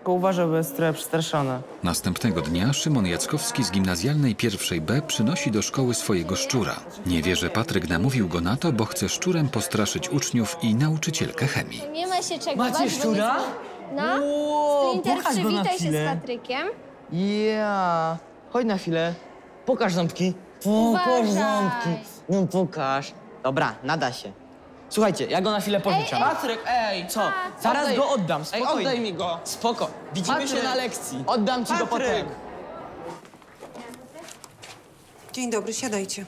Tylko uważaj, bo jest trochę przestraszony. Następnego dnia Szymon Jackowski z gimnazjalnej pierwszej B przynosi do szkoły swojego szczura. Nie wie, że Patryk namówił go na to, bo chce szczurem postraszyć uczniów i nauczycielkę chemii. Nie ma się czego Macie bać, bo szczura? nic- No, Sprinter, pokaż go na przywitaj się chwilę. z Patrykiem. Ja, chodź na chwilę. Pokaż ząbki. Pokaż Uważaj. ząbki. No pokaż. Dobra, nada się. Słuchajcie, ja go na chwilę pożyczam. Patryk, ej! Co? Zaraz Oddaj- go oddam, Ej, spokojnie. oddaj mi go! Spoko, widzimy się Patryk. na lekcji. Oddam ci go Patryk. potem. Dzień dobry, siadajcie.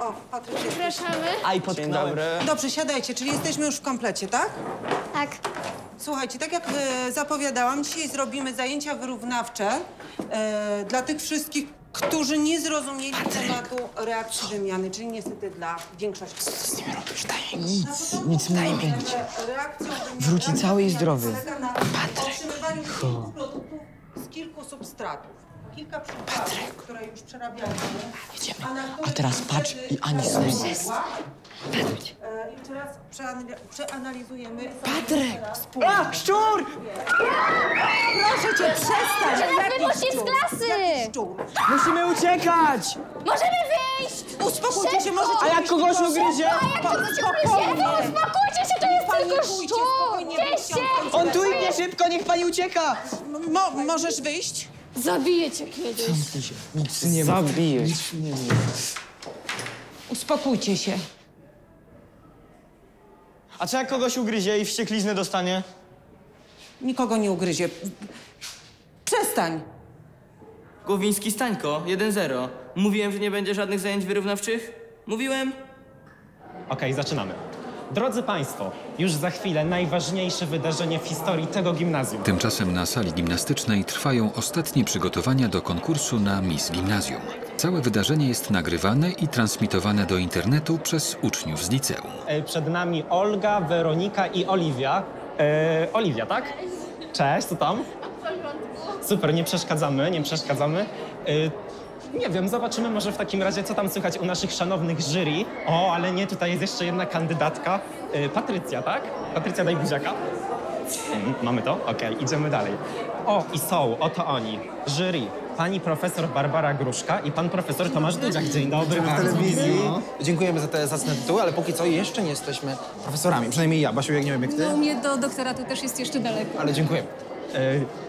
O, Patryk. jest. Zapraszamy. Aj, potknąłem. Dobrze, siadajcie, czyli jesteśmy już w komplecie, tak? Tak. Słuchajcie, tak jak e, zapowiadałam, dzisiaj zrobimy zajęcia wyrównawcze e, dla tych wszystkich, którzy nie zrozumieli tematu reakcji wymiany, czyli niestety dla większości. Nic, nic mi. Reakcją wymiany Wróci cały i zdrowy. produktów z kilku substratów. Kilka przypadków, które już przerabialiśmy. Jedziemy. A, A teraz patrz i ani słowa. E, I teraz przeanali- przeanalizujemy... Patryk! A, szczur! Proszę cię, przestań! Że nas Jaki wypuści z szczur? klasy! Szczur? Musimy uciekać! Możemy wyjść! Uspokójcie się, możecie... A jak kogoś proszę. ugryzie? Jak to cię ugryzie? To uspokójcie się, to jest tylko szczur! On tu idzie szybko, niech pani ucieka! Mo możesz wyjść? Zabiję cię kiedyś. Nic nie Zabijesz. Uspokójcie się. A co jak kogoś ugryzie i wściekliznę dostanie? Nikogo nie ugryzie. Przestań! Głowiński Stańko, 1-0. Mówiłem, że nie będzie żadnych zajęć wyrównawczych? Mówiłem? Okej, zaczynamy. Drodzy Państwo, już za chwilę najważniejsze wydarzenie w historii tego gimnazjum. Tymczasem na sali gimnastycznej trwają ostatnie przygotowania do konkursu na Miss Gimnazjum. Całe wydarzenie jest nagrywane i transmitowane do internetu przez uczniów z liceum. E, Przed nami Olga, Weronika i Oliwia. E, Oliwia, tak? Cześć, co tam? Super, nie przeszkadzamy, nie przeszkadzamy. E, nie wiem, zobaczymy może w takim razie, co tam słychać u naszych szanownych jury. O, ale nie, tutaj jest jeszcze jedna kandydatka. E, Patrycja, tak? Patrycja, daj buziaka. Mm, Mamy to? Okej, idziemy dalej. O, i są, oto oni. Jury. Pani profesor Barbara Gruszka i pan profesor Tomasz Dudziak. Dzień dobry w telewizji. Dziękujemy za te zacne tytuły, ale póki co jeszcze nie jesteśmy profesorami. Przynajmniej ja. Basiu, jak nie wiem jak ty, No, u mnie do doktoratu też jest jeszcze daleko. ale dziękujemy. E,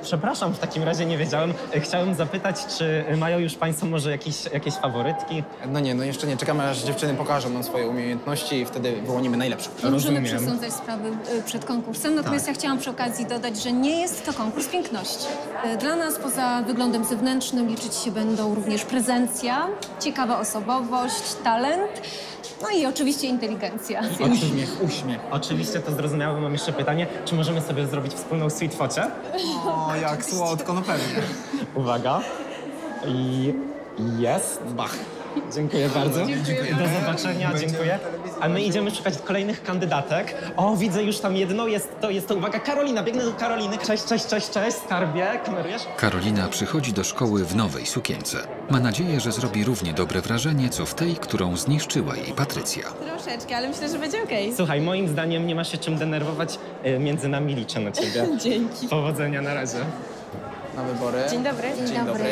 Przepraszam, w takim razie nie wiedziałem. E, Chciałem zapytać, czy mają już Państwo może jakieś, jakieś faworytki? No nie, no jeszcze nie. Czekamy, aż dziewczyny pokażą nam swoje umiejętności i wtedy wyłonimy najlepszych. Nie możemy Rozumiem. przesądzać sprawy y, przed konkursem, natomiast ja chciałam przy okazji dodać, że nie jest to konkurs piękności. Dla nas poza wyglądem zewnętrznym liczyć się będą również prezencja, ciekawa osobowość, talent, no i oczywiście inteligencja. Uśmiech, uśmiech. Oczywiście to zrozumiałem. Mam jeszcze pytanie, czy możemy sobie zrobić wspólną sweet focie? O, jak słodko, no pewnie. Uwaga. I jest. Bach. Dziękuję bardzo. Do zobaczenia, dziękuję. A my idziemy szukać kolejnych kandydatek. O, widzę już tam jedną, jest to, jest to, uwaga, Karolina, biegnę do Karoliny. Cześć, cześć, cześć, cześć, skarbie, kamerujesz? Karolina przychodzi do szkoły w nowej sukience. Ma nadzieję, że zrobi równie dobre wrażenie, co w tej, którą zniszczyła jej Patrycja. Troszeczkę, ale myślę, że będzie okej. Słuchaj, moim zdaniem nie ma się czym denerwować. Y, Między nami liczę na ciebie. Dzięki. Powodzenia na razie. Na wybory. Dzień dobry. Dzień dobry.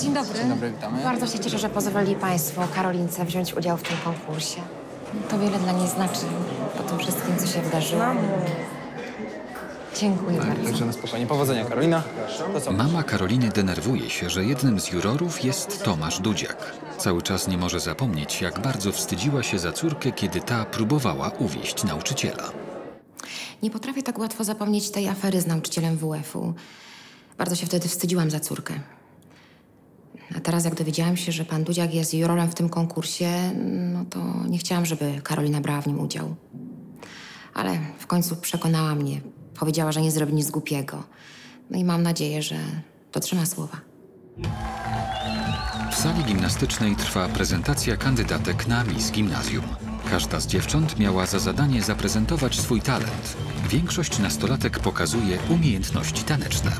Dzień dobry. Dzień dobry, witamy. Bardzo się cieszę, że pozwolili Państwo Karolince wziąć udział w tym konkursie. To wiele dla niej znaczy po tym wszystkim, co się wydarzyło. Dziękuję bardzo. Także na spokojnie. Powodzenia, Karolina. Mama Karoliny denerwuje się, że jednym z jurorów jest Tomasz Dudziak. Cały czas nie może zapomnieć, jak bardzo wstydziła się za córkę, kiedy ta próbowała uwieść nauczyciela. Nie potrafię tak łatwo zapomnieć tej afery z nauczycielem WF-u. Bardzo się wtedy wstydziłam za córkę. A teraz, jak dowiedziałam się, że pan Dudziak jest jurorem w tym konkursie, no to nie chciałam, żeby Karolina brała w nim udział. Ale w końcu przekonała mnie. Powiedziała, że nie zrobi nic głupiego. No i mam nadzieję, że dotrzyma słowa. W sali gimnastycznej trwa prezentacja kandydatek na Miss Gimnazjum. Każda z dziewcząt miała za zadanie zaprezentować swój talent. Większość nastolatek pokazuje umiejętności taneczne.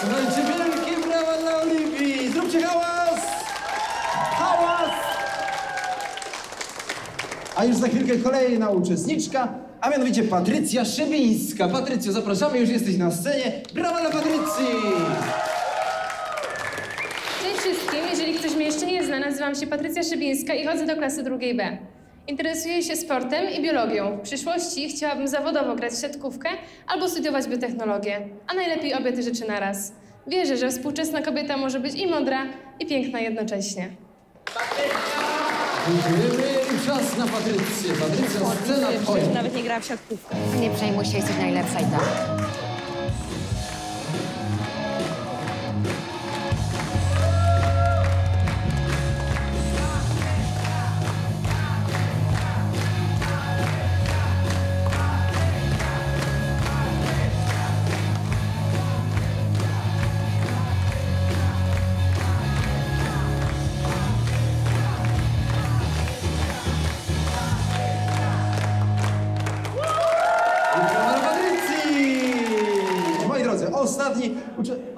Słuchajcie, wielkie brawa dla Oliwii! Zróbcie hałas! Hałas! A już za chwilkę kolejna uczestniczka, a mianowicie Patrycja Szybińska. Patrycjo, zapraszamy, już jesteś na scenie. Brawa dla Patrycji! Cześć wszystkim, jeżeli ktoś mnie jeszcze nie zna, nazywam się Patrycja Szybińska i chodzę do klasy drugiej B. Interesuję się sportem i biologią. W przyszłości chciałabym zawodowo grać w siatkówkę albo studiować biotechnologię, a najlepiej obie te rzeczy naraz. Wierzę, że współczesna kobieta może być i mądra, i piękna jednocześnie. Dziękujemy czas na Patrycję. Patrycja, scena twoja. Nawet nie grała w siatkówkę. Nie przejmuj się, jesteś najlepsza i tak.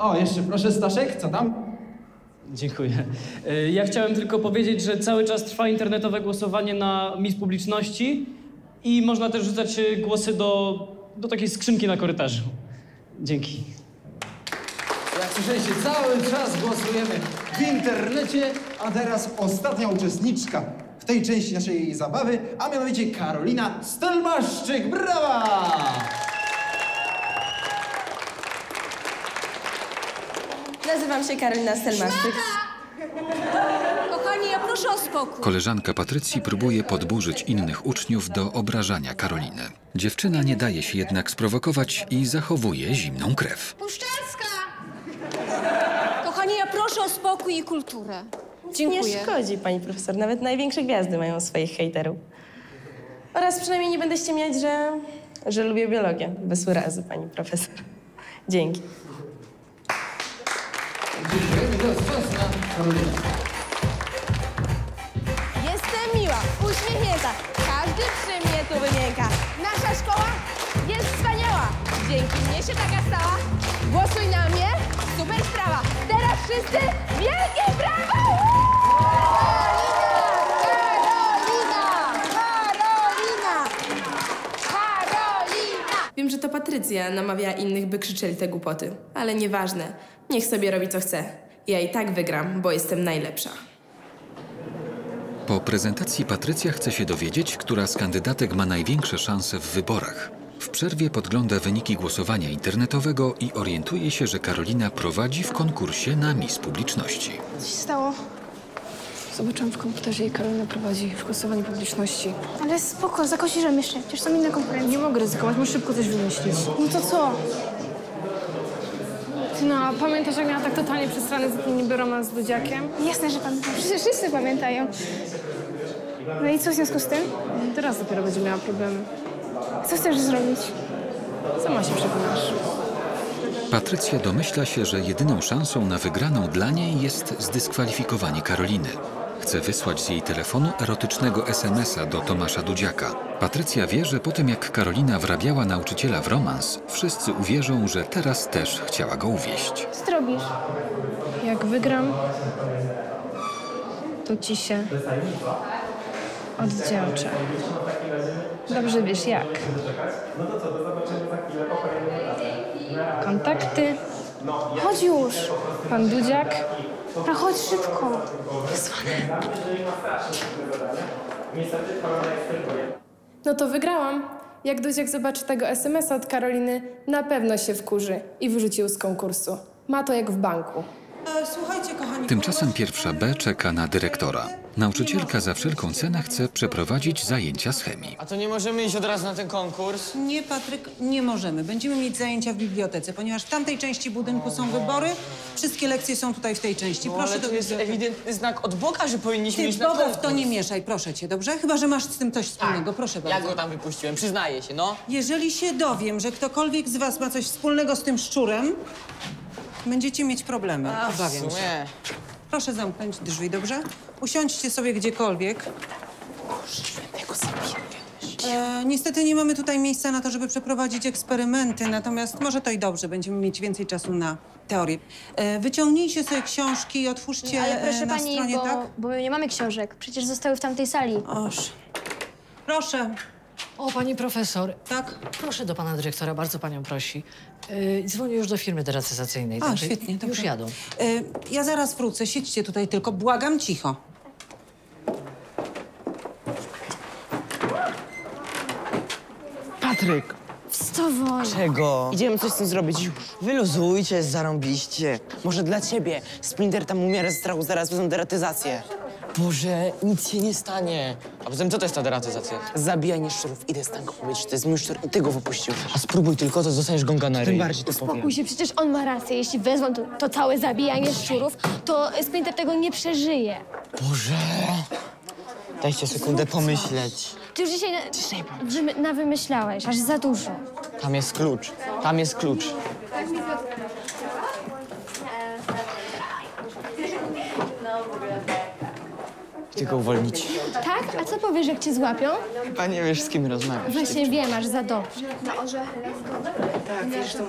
O, jeszcze proszę Staszek, co tam? Dziękuję. E, Ja chciałem tylko powiedzieć, że cały czas trwa internetowe głosowanie na Miss Publiczności i można też rzucać e, głosy do, do takiej skrzynki na korytarzu. Dzięki. Jak słyszeliście, cały czas głosujemy w internecie, a teraz ostatnia uczestniczka w tej części naszej zabawy, a mianowicie Karolina Stelmaszczyk. Brawa! Nazywam się Karolina Stelmaszczyk. Kochani, ja proszę o spokój. Koleżanka Patrycji próbuje podburzyć innych uczniów do obrażania Karoliny. Dziewczyna nie daje się jednak sprowokować i zachowuje zimną krew. Puszczalska! Kochani, ja proszę o spokój i kulturę. Nie szkodzi, pani profesor. Nawet największe gwiazdy mają swoich hejterów. Oraz przynajmniej nie będę ściemniać, że, że lubię biologię. Bez urazy, pani profesor. Dzięki. Czas na Karolinę. Jestem miła, uśmiechnięta. Każdy przy mnie tu wymięka. Nasza szkoła jest wspaniała. Dzięki mnie się taka stała. Głosuj na mnie, super sprawa. Teraz wszyscy wielkie brawa! Karolina! Karolina! Karolina! Wiem, że to Patrycja namawia innych, by krzyczeli te głupoty, ale nieważne. Niech sobie robi co chce. Ja i tak wygram, bo jestem najlepsza. Po prezentacji Patrycja chce się dowiedzieć, która z kandydatek ma największe szanse w wyborach. W przerwie podgląda wyniki głosowania internetowego i orientuje się, że Karolina prowadzi w konkursie na Miss Publiczności. Co się stało? Zobaczyłam w komputerze i Karolina prowadzi w głosowaniu publiczności. Ale spoko, zakosiłem jeszcze. Przecież są inne konkurencje. Nie mogę ryzykować, muszę szybko coś wymyślić. No to co? No, pamiętasz jak miała tak totalnie tym niby romans z Dudziakiem? Jasne, że pamiętam. Przecież wszyscy pamiętają. No i co w związku z tym? Teraz dopiero będzie miała problemy. Co chcesz zrobić? Sama się przekonasz. Patrycja domyśla się, że jedyną szansą na wygraną dla niej jest zdyskwalifikowanie Karoliny. Chce wysłać z jej telefonu erotycznego SMS-a do Tomasza Dudziaka. Patrycja wie, że po tym jak Karolina wrabiała nauczyciela w romans, wszyscy uwierzą, że teraz też chciała go uwieść. Co ty robisz? Jak wygram, to ci się oddziałczę. Dobrze wiesz jak. Kontakty. Chodź już. Pan Dudziak. No chodź szybko. No to wygrałam. Jak Dudziak zobaczy tego SMS-a od Karoliny, na pewno się wkurzy i wyrzuci ją z konkursu. Ma to jak w banku. Słuchajcie, kochani. Tymczasem pierwsza B czeka na dyrektora. Nauczycielka za wszelką cenę chce przeprowadzić zajęcia z chemii. A to nie możemy iść od razu na ten konkurs? Nie, Patryk, nie możemy. Będziemy mieć zajęcia w bibliotece, ponieważ w tamtej części budynku są wybory. Wszystkie lekcje są tutaj w tej części. No, Proszę ale do to jest biblioteki. ewidentny znak od Boga, że powinniśmy Ty iść na Boga konkurs. w to nie mieszaj, proszę cię, dobrze? Chyba, że masz z tym coś wspólnego, proszę bardzo. Ja go tam wypuściłem, przyznaję się, no. Jeżeli się dowiem, że ktokolwiek z was ma coś wspólnego z tym szczurem, będziecie mieć problemy. Obawiam się. Proszę zamknąć drzwi, dobrze? Usiądźcie sobie gdziekolwiek. E, niestety nie mamy tutaj miejsca na to, żeby przeprowadzić eksperymenty, natomiast może to i dobrze, będziemy mieć więcej czasu na teorię. E, wyciągnijcie sobie książki i otwórzcie Ale e, proszę na pani, stronie, bo, tak? bo my nie mamy książek. Przecież zostały w tamtej sali. Oż. Proszę. O, pani profesor. Tak? Proszę do pana dyrektora, bardzo panią prosi. Yy, dzwonię już do firmy deratyzacyjnej. A, także świetnie, Już dobrze. jadą. Y, ja zaraz wrócę, siedźcie tutaj tylko, błagam cicho. Patryk! Wstawaj. Czego? Idziemy coś z tym zrobić już. Wyluzujcie, zarąbiście. Może dla ciebie. Splinter tam umiera ze strachu, zaraz wezmą deratyzację. Boże, nic się nie stanie. A poza tym, co to jest ta deratyzacja? Zabijanie szczurów. Idę z tanką powiedzieć, że to jest mój szczur i ty go wypuścił. A spróbuj tylko, to dostaniesz gonga na ryj. Tym bardziej to powiem. Spokój się, przecież on ma rację. Jeśli wezmą to, to całe zabijanie szczurów, to Splinter tego nie przeżyje. Boże! Dajcie sekundę pomyśleć. Ty już dzisiaj na, wymy, nawymyślałeś, aż za dużo. Tam jest klucz. Tam jest klucz. Tylko uwolnić. Tak? A co powiesz, jak cię złapią? Chyba nie wiesz, z kim rozmawiasz. Właśnie wiem, aż za dobrze. Na orzechy. Tak, wiesz, to